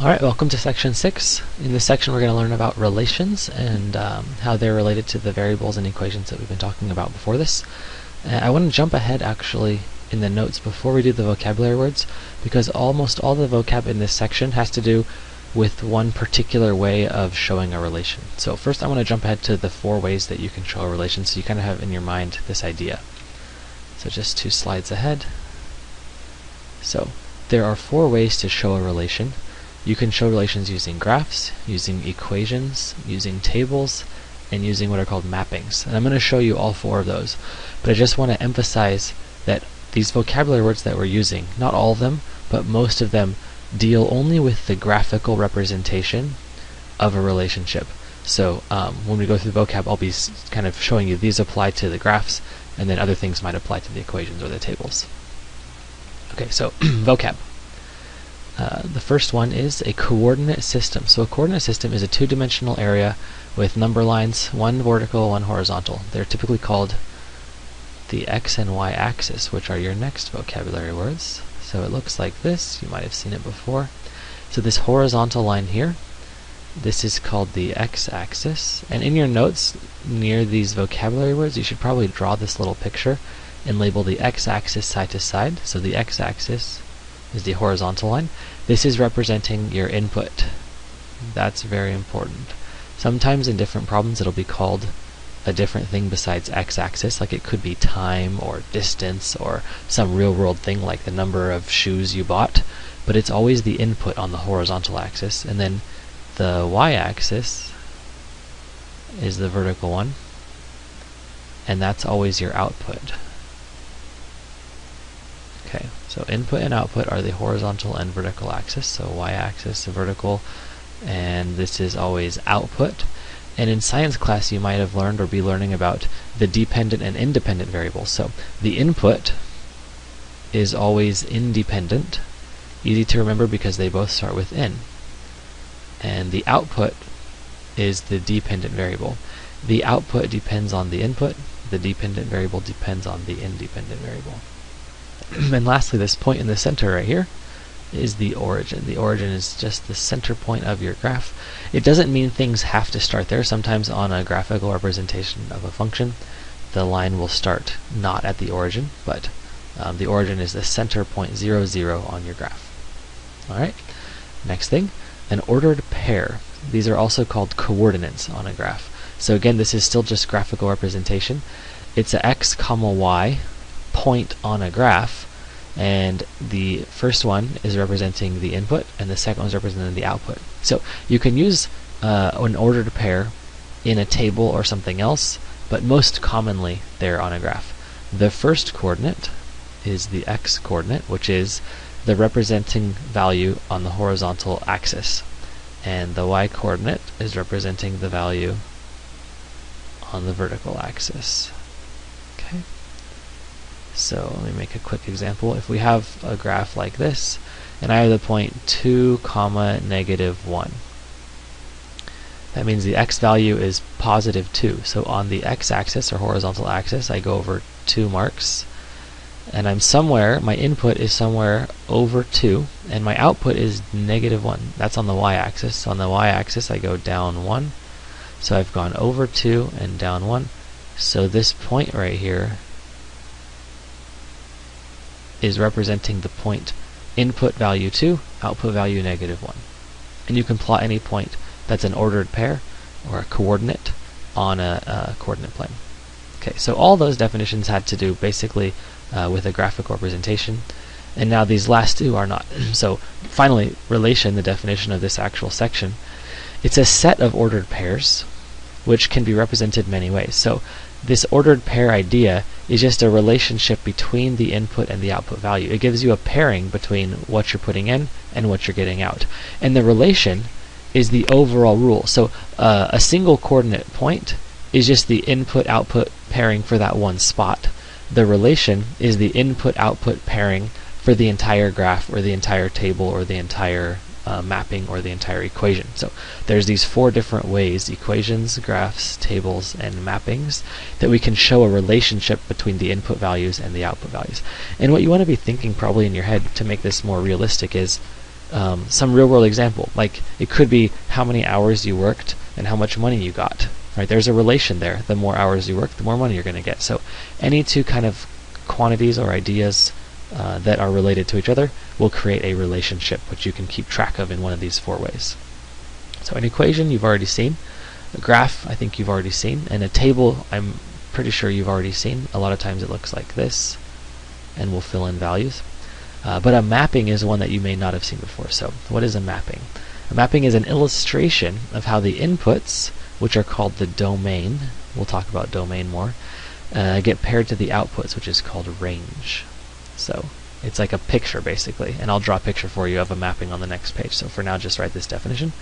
Alright, welcome to section 6. In this section we're going to learn about relations and um, how they're related to the variables and equations that we've been talking about before this. Uh, I want to jump ahead actually in the notes before we do the vocabulary words because almost all the vocab in this section has to do with one particular way of showing a relation. So first I want to jump ahead to the four ways that you can show a relation so you kind of have in your mind this idea. So just two slides ahead. So there are four ways to show a relation. You can show relations using graphs, using equations, using tables, and using what are called mappings. And I'm going to show you all four of those. But I just want to emphasize that these vocabulary words that we're using, not all of them, but most of them deal only with the graphical representation of a relationship. So um, when we go through the vocab, I'll be kind of showing you these apply to the graphs, and then other things might apply to the equations or the tables. Okay, so vocab. Uh, the first one is a coordinate system. So a coordinate system is a two-dimensional area with number lines, one vertical, one horizontal. They're typically called the x and y axis, which are your next vocabulary words. So it looks like this. You might have seen it before. So this horizontal line here, this is called the x-axis. And in your notes, near these vocabulary words, you should probably draw this little picture and label the x-axis side to side. So the x-axis is the horizontal line. This is representing your input. That's very important. Sometimes in different problems it'll be called a different thing besides x-axis, like it could be time or distance or some real-world thing like the number of shoes you bought, but it's always the input on the horizontal axis, and then the y-axis is the vertical one, and that's always your output. So input and output are the horizontal and vertical axis. So y-axis, vertical, and this is always output. And in science class, you might have learned or be learning about the dependent and independent variables. So the input is always independent. Easy to remember because they both start with n. And the output is the dependent variable. The output depends on the input. The dependent variable depends on the independent variable. and lastly, this point in the center right here is the origin. The origin is just the center point of your graph. It doesn't mean things have to start there. Sometimes on a graphical representation of a function, the line will start not at the origin, but um, the origin is the center point 0, 0 on your graph. Alright, next thing, an ordered pair. These are also called coordinates on a graph. So again, this is still just graphical representation. It's a x comma y point on a graph and the first one is representing the input and the second one is representing the output. So you can use uh, an ordered pair in a table or something else, but most commonly they're on a graph. The first coordinate is the x coordinate, which is the representing value on the horizontal axis. And the y coordinate is representing the value on the vertical axis. So let me make a quick example. If we have a graph like this, and I have the point 2 comma negative 1. That means the x value is positive 2. So on the x-axis or horizontal axis, I go over 2 marks. And I'm somewhere, my input is somewhere over 2, and my output is negative 1. That's on the y-axis. So on the y-axis, I go down 1. So I've gone over 2 and down 1. So this point right here is representing the point input value 2, output value negative 1. And you can plot any point that's an ordered pair or a coordinate on a, a coordinate plane. Okay, so all those definitions had to do basically uh, with a graphic representation, and now these last two are not. so finally, relation, the definition of this actual section, it's a set of ordered pairs which can be represented many ways. So this ordered pair idea is just a relationship between the input and the output value. It gives you a pairing between what you're putting in and what you're getting out. And the relation is the overall rule. So uh, a single coordinate point is just the input-output pairing for that one spot. The relation is the input-output pairing for the entire graph or the entire table or the entire uh, mapping or the entire equation. So there's these four different ways, equations, graphs, tables, and mappings, that we can show a relationship between the input values and the output values. And what you want to be thinking probably in your head to make this more realistic is, um, some real world example. Like it could be how many hours you worked and how much money you got. Right? There's a relation there. The more hours you work, the more money you're going to get. So any two kind of quantities or ideas uh, that are related to each other will create a relationship which you can keep track of in one of these four ways. So an equation you've already seen, a graph I think you've already seen, and a table I'm pretty sure you've already seen. A lot of times it looks like this, and we'll fill in values. Uh, but a mapping is one that you may not have seen before. So what is a mapping? A mapping is an illustration of how the inputs, which are called the domain, we'll talk about domain more, uh, get paired to the outputs, which is called range. So it's like a picture basically, and I'll draw a picture for you of a mapping on the next page. So for now, just write this definition.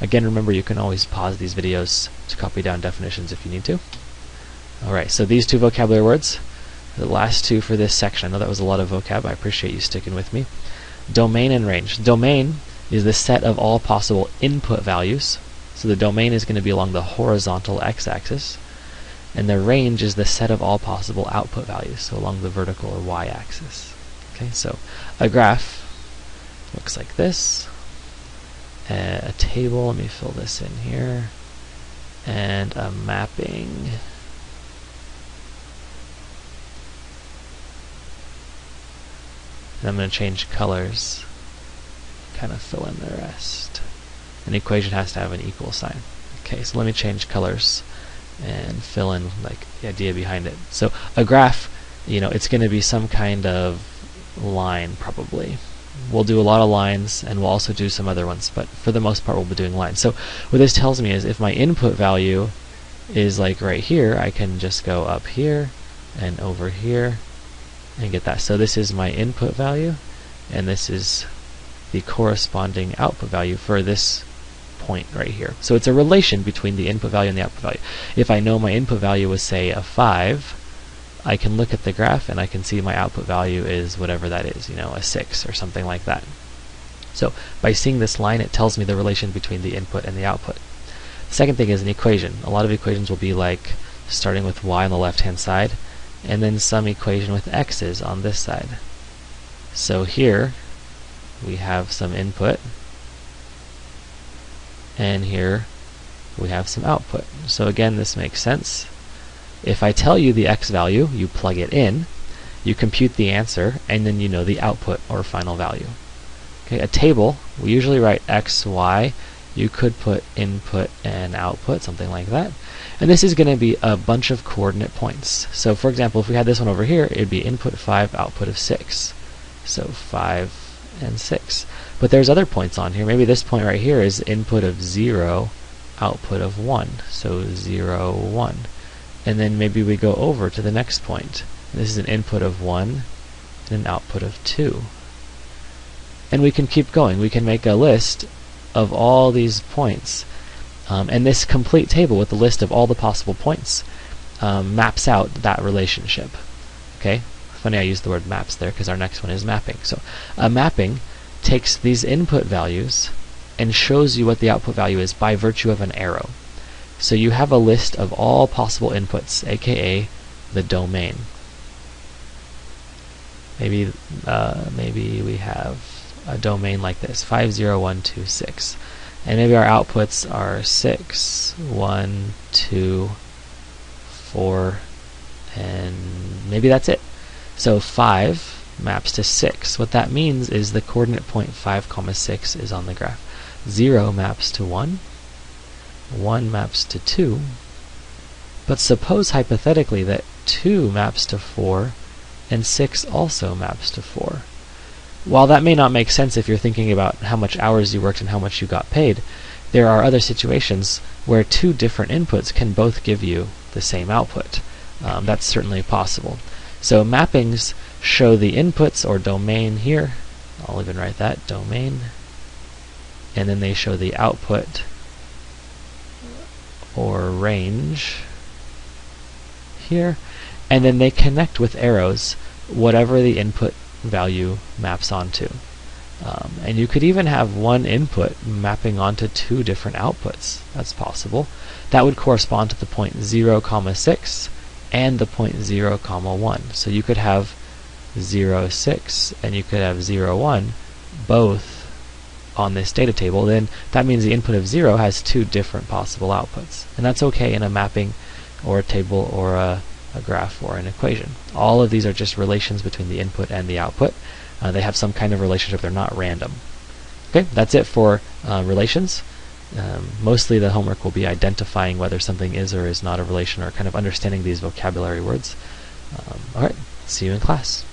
Again, remember you can always pause these videos to copy down definitions if you need to. Alright, so these two vocabulary words, the last two for this section. I know that was a lot of vocab. I appreciate you sticking with me. Domain and range. Domain is the set of all possible input values. So the domain is going to be along the horizontal x-axis. And the range is the set of all possible output values, so along the vertical or y-axis. Okay, so a graph looks like this. Uh, a table, let me fill this in here. And a mapping. And I'm going to change colors, kind of fill in the rest. An equation has to have an equal sign. Okay, so let me change colors and fill in like the idea behind it. So a graph, you know, it's going to be some kind of line probably. We'll do a lot of lines and we'll also do some other ones, but for the most part we'll be doing lines. So what this tells me is if my input value is like right here, I can just go up here and over here and get that. So this is my input value and this is the corresponding output value for this point right here. So it's a relation between the input value and the output value. If I know my input value was say a 5, I can look at the graph and I can see my output value is whatever that is, you know, a 6 or something like that. So by seeing this line, it tells me the relation between the input and the output. The second thing is an equation. A lot of equations will be like starting with y on the left-hand side, and then some equation with x's on this side. So here, we have some input, and here we have some output. So again, this makes sense. If I tell you the x value, you plug it in, you compute the answer, and then you know the output or final value. Okay, a table, we usually write x, y. You could put input and output, something like that. And this is going to be a bunch of coordinate points. So for example, if we had this one over here, it would be input 5, output of 6. So 5 and 6. But there's other points on here. Maybe this point right here is input of 0, output of 1. So 0, 1. And then maybe we go over to the next point. This is an input of 1 and an output of 2. And we can keep going. We can make a list of all these points. Um, and this complete table with the list of all the possible points um, maps out that relationship. Okay? Funny I used the word maps there because our next one is mapping. So a mapping takes these input values and shows you what the output value is by virtue of an arrow. So you have a list of all possible inputs, aka the domain. Maybe uh, maybe we have a domain like this, 50126. And maybe our outputs are 6, 1, 2, 4, and maybe that's it. So 5 maps to 6. What that means is the coordinate point 5 comma 6 is on the graph. 0 maps to 1, 1 maps to 2, but suppose hypothetically that 2 maps to 4 and 6 also maps to 4. While that may not make sense if you're thinking about how much hours you worked and how much you got paid, there are other situations where two different inputs can both give you the same output. Um, that's certainly possible. So mappings show the inputs or domain here. I'll even write that, domain. And then they show the output or range here. And then they connect with arrows whatever the input value maps onto. Um, and you could even have one input mapping onto two different outputs. That's possible. That would correspond to the point 0, comma 6 and the point 0, comma 1. So you could have 0, 6 and you could have 0, 1 both on this data table, then that means the input of 0 has two different possible outputs. And that's okay in a mapping or a table or a, a graph or an equation. All of these are just relations between the input and the output. Uh, they have some kind of relationship, they're not random. Okay, that's it for uh, relations. Um, mostly the homework will be identifying whether something is or is not a relation or kind of understanding these vocabulary words. Um, Alright, see you in class.